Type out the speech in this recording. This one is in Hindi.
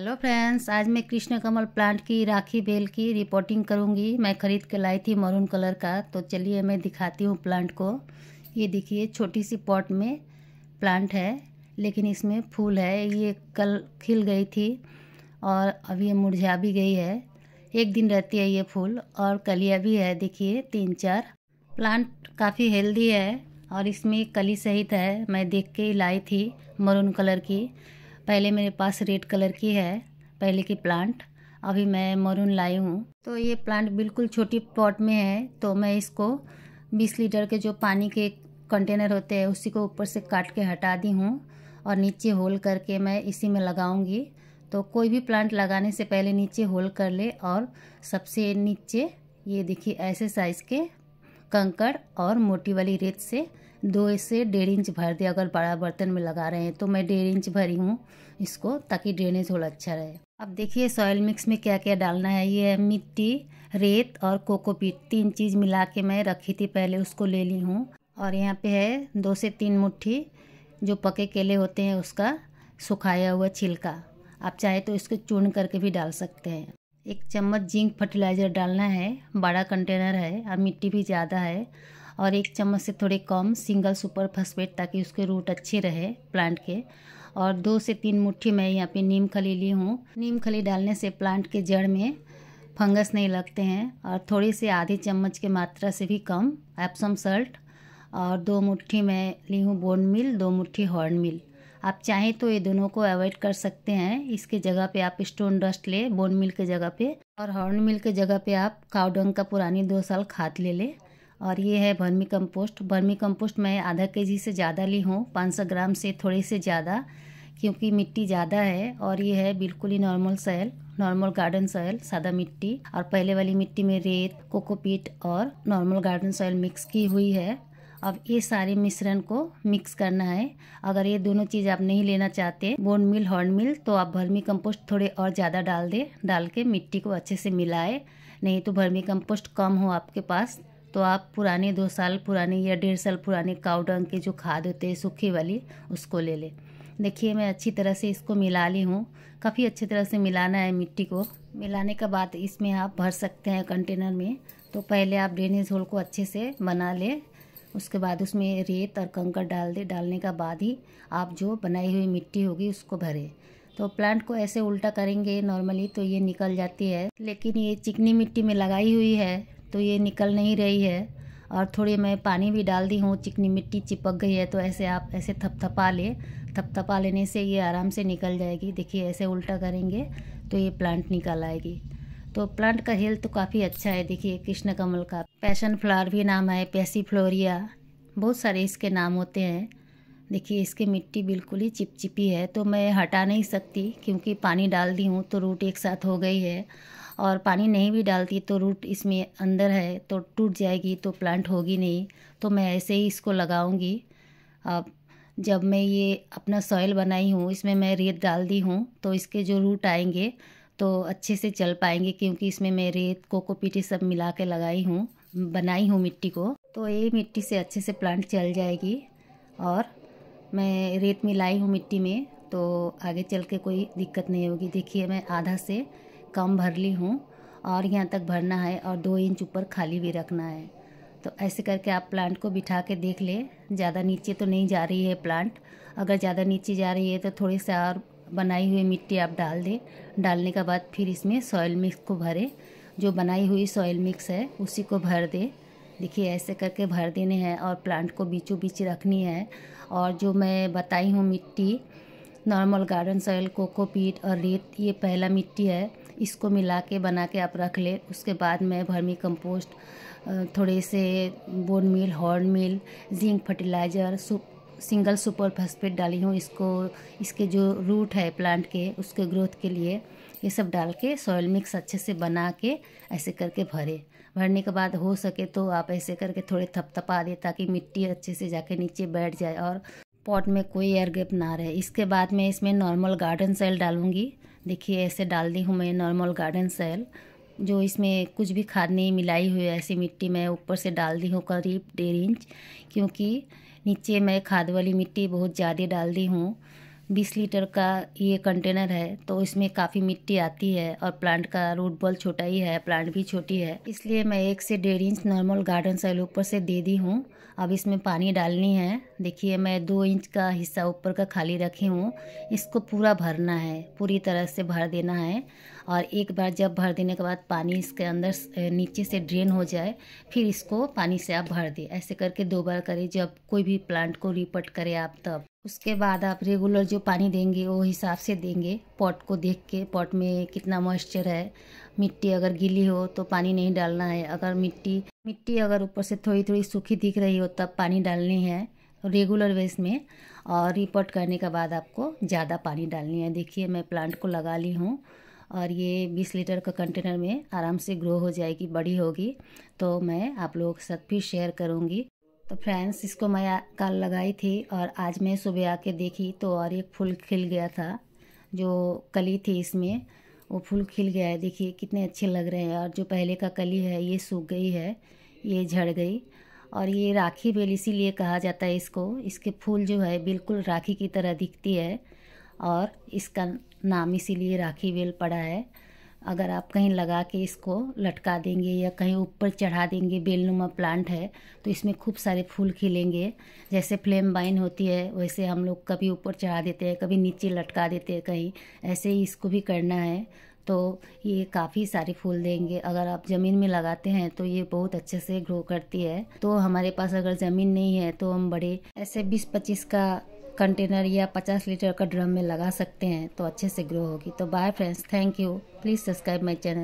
हेलो फ्रेंड्स, आज मैं कृष्ण कमल प्लांट की राखी बेल की रिपोर्टिंग करूँगी। मैं ख़रीद के लाई थी मरून कलर का तो चलिए मैं दिखाती हूँ प्लांट को। ये देखिए, छोटी सी पॉट में प्लांट है, लेकिन इसमें फूल है। ये कल खिल गई थी और अब ये मुरझा भी गई है। एक दिन रहती है ये फूल और कलिया भी है, देखिए, तीन चार। प्लांट काफ़ी हेल्दी है और इसमें कली सहित है। मैं देख के लाई थी मरून कलर की। पहले मेरे पास रेड कलर की है, पहले की प्लांट अभी मैं मरून लाई हूँ। तो ये प्लांट बिल्कुल छोटी पॉट में है तो मैं इसको 20 लीटर के जो पानी के कंटेनर होते हैं, उसी को ऊपर से काट के हटा दी हूँ और नीचे होल करके मैं इसी में लगाऊँगी। तो कोई भी प्लांट लगाने से पहले नीचे होल कर ले और सबसे नीचे, ये देखिए ऐसे साइज़ के कंकड़ और मोटी वाली रेत से दो से डेढ़ इंच भर दे, अगर बड़ा बर्तन में लगा रहे हैं तो मैं डेढ़ इंच भरी हूँ इसको, ताकि ड्रेनेज थोड़ा अच्छा रहे। अब देखिए सॉयल मिक्स में क्या क्या डालना है? ये है मिट्टी, रेत और कोकोपीट। तीन चीज़ मिला के मैं रखी थी, पहले उसको ले ली हूँ। और यहाँ पे है दो से तीन मुट्ठी, जो पके केले होते हैं, उसका सुखाया हुआ छिलका। आप चाहे तो इसको चूर्ण करके भी डाल सकते हैं। एक चम्मच जिंक फर्टिलाइज़र डालना है, बड़ा कंटेनर है और मिट्टी भी ज़्यादा है। और एक चम्मच से थोड़े कम सिंगल सुपर फॉस्फेट ताकि उसके रूट अच्छे रहे प्लांट के। और दो से तीन मुट्ठी मैं यहाँ पे नीम खली ली हूँ। नीम खली डालने से प्लांट के जड़ में फंगस नहीं लगते हैं और थोड़ी से आधी चम्मच के मात्रा से भी कम एप्सम सल्ट और दो मुट्ठी मैं ली हूँ बोन मिल दो मुट्ठी हॉर्न मिल आप चाहें तो ये दोनों को अवॉइड कर सकते हैं। इसके जगह पे आप स्टोन डस्ट ले बोन मिल के जगह पे और हॉर्न मिल के जगह पे आप काउडंग का पुरानी दो साल खाद ले ले। और ये है भर्मी कंपोस्ट। भर्मी कंपोस्ट मैं आधा के जी से ज़्यादा ली हूँ, पाँच सौ ग्राम से थोड़ी से ज़्यादा, क्योंकि मिट्टी ज़्यादा है और ये है बिल्कुल ही normal soil, normal garden soil, सादा मिट्टी। और पहले वाली मिट्टी में रेत, कोकोपीट और नॉर्मल गार्डन सॉयल मिक्स की हुई है। अब ये सारे मिश्रण को मिक्स करना है। अगर ये दोनों चीज़ आप नहीं लेना चाहते, बोन मिल, हॉर्न मिल तो आप भर्मी कंपोस्ट थोड़े और ज़्यादा डाल दे, डाल के मिट्टी को अच्छे से मिलाए। नहीं तो भर्मी कंपोस्ट कम हो आपके पास। तो आप पुराने दो साल, पुराने या डेढ़ साल पुराने काउडंग के जो खाद होते हैं, सूखी वाली, उसको ले लें। देखिए, मैं अच्छी तरह से इसको मिला ली हूँ। काफ़ी अच्छी तरह से मिलाना है मिट्टी को। मिलाने के बाद इसमें आप भर सकते हैं कंटेनर में। तो पहले आप ड्रेनेज होल को अच्छे से बना लें। उसके बाद उसमें रेत और कंकड़ डाल दे। डालने का बाद ही आप जो बनाई हुई मिट्टी होगी, उसको भरें। तो प्लांट को ऐसे उल्टा करेंगे नॉर्मली तो ये निकल जाती है। लेकिन ये चिकनी मिट्टी में लगाई हुई है तो ये निकल नहीं रही है। और थोड़ी मैं पानी भी डाल दी हूँ, चिकनी मिट्टी चिपक गई है तो ऐसे आप ऐसे थपथपा ले। थपथपा लेने से ये आराम से निकल जाएगी। देखिए, ऐसे उल्टा करेंगे तो ये प्लांट निकल आएगी। तो प्लांट का हेल्थ तो काफ़ी अच्छा है। देखिए, कृष्ण कमल का पैशन फ्लावर भी नाम है पैसी फ्लोरिया बहुत सारे इसके नाम होते हैं। देखिए, इसकी मिट्टी बिल्कुल ही चिपचिपी है। तो मैं हटा नहीं सकती, क्योंकि पानी डाल दी हूँ तो रूट एक साथ हो गई है। और पानी नहीं भी डालती तो रूट इसमें अंदर है तो टूट जाएगी तो प्लांट होगी नहीं। तो मैं ऐसे ही इसको लगाऊँगी। अब जब मैं ये अपना सॉइल बनाई हूँ, इसमें मैं रेत डाल दी हूँ तो इसके जो रूट आएँगे तो अच्छे से चल पाएँगे क्योंकि इसमें मैं रेत, कोकोपीटी सब मिला के लगाई हूँ, बनाई हूँ मिट्टी को। तो ये मिट्टी से अच्छे से प्लांट चल जाएगी और मैं रेत मिलाई हूँ मिट्टी में तो आगे चल के कोई दिक्कत नहीं होगी। देखिए मैं आधा से कम भर ली हूँ और यहाँ तक भरना है और दो इंच ऊपर खाली भी रखना है। तो ऐसे करके आप प्लांट को बिठा के देख ले। ज़्यादा नीचे तो नहीं जा रही है प्लांट अगर ज़्यादा नीचे जा रही है तो थोड़ी सी और बनाई हुई मिट्टी आप डाल दें। डालने के बाद फिर इसमें सॉयल मिक्स को भरें। जो बनाई हुई सॉयल मिक्स है, उसी को भर दें। देखिए, ऐसे करके भर देने हैं और प्लांट को बीचों बीच रखनी है। और जो मैं बताई हूँ मिट्टी नॉर्मल गार्डन सॉइल कोकोपीट और रेत, ये पहला मिट्टी है। इसको मिला के, बना के आप रख ले। उसके बाद मैं भर्मी कंपोस्ट थोड़े से bone meal, horn meal, zinc fertiliser, सुप, सिंगल सुपर फॉस्फेट डाली हूँ। इसको, इसके जो रूट है प्लांट के, उसके ग्रोथ के लिए ये सब डाल के सॉयल मिक्स अच्छे से बना के ऐसे करके भरे। भरने के बाद हो सके तो आप ऐसे करके थोड़े थपथपा दे ताकि मिट्टी अच्छे से जाके नीचे बैठ जाए और पॉट में कोई एयर गैप ना रहे। इसके बाद मैं इसमें नॉर्मल गार्डन सेल डालूँगी। देखिए, ऐसे डाल दी हूँ मैं नॉर्मल गार्डन सेल जो इसमें कुछ भी खाद नहीं मिलाई हुई है, ऐसी मिट्टी मैं ऊपर से डाल दी हूँ करीब डेढ़ इंच, क्योंकि नीचे मैं खाद वाली मिट्टी बहुत ज़्यादा डाल दी हूँ। बीस लीटर का ये कंटेनर है तो इसमें काफ़ी मिट्टी आती है और प्लांट का रूट बॉल छोटा ही है, प्लांट भी छोटी है। इसलिए मैं एक से डेढ़ इंच नॉर्मल गार्डन साइल ऊपर से दे दी हूँ। अब इसमें पानी डालनी है। देखिए, मैं दो इंच का हिस्सा ऊपर का खाली रखी हूँ। इसको पूरा भरना है, पूरी तरह से भर देना है। और एक बार जब भर देने के बाद पानी इसके अंदर नीचे से ड्रेन हो जाए, फिर इसको पानी से आप भर दें। ऐसे करके दो बार करें। जब कोई भी प्लांट को रिपट करें आप तब। उसके बाद आप रेगुलर जो पानी देंगे, वो हिसाब से देंगे। पॉट को देख के, पॉट में कितना मॉइस्चर है। मिट्टी अगर गीली हो तो पानी नहीं डालना है। अगर मिट्टी मिट्टी अगर ऊपर से थोड़ी थोड़ी सूखी दिख रही हो तब पानी डालनी है रेगुलर वेस में। और रिपोर्ट करने के बाद आपको ज़्यादा पानी डालनी है। देखिए, मैं प्लांट को लगा ली हूँ। और ये 20 लीटर का कंटेनर में आराम से ग्रो हो जाएगी, बड़ी होगी। तो मैं आप लोगों के साथ फिर शेयर करूँगी। तो फ्रेंड्स, इसको मैं कल लगाई थी और आज मैं सुबह आके देखी तो और एक फूल खिल गया था, जो कली थी इसमें। वो फूल खिल गया है, देखिए कितने अच्छे लग रहे हैं। और जो पहले का कली है, ये सूख गई है, ये झड़ गई। और ये राखी बेल इसीलिए कहा जाता है इसको। इसके फूल जो है, बिल्कुल राखी की तरह दिखती है और इसका नाम इसीलिए राखी बेल पड़ा है। अगर आप कहीं लगा के इसको लटका देंगे या कहीं ऊपर चढ़ा देंगे, बेलनुमा प्लांट है तो इसमें खूब सारे फूल खिलेंगे। जैसे फ्लेम बाइन होती है, वैसे हम लोग कभी ऊपर चढ़ा देते हैं, कभी नीचे लटका देते हैं कहीं। ऐसे ही इसको भी करना है। तो ये काफ़ी सारे फूल देंगे। अगर आप ज़मीन में लगाते हैं तो ये बहुत अच्छे से ग्रो करती है। तो हमारे पास अगर ज़मीन नहीं है तो हम बड़े ऐसे बीस पच्चीस का कंटेनर या 50 लीटर का ड्रम में लगा सकते हैं तो अच्छे से ग्रो होगी। तो bye friends thank you please subscribe my channel